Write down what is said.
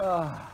oh.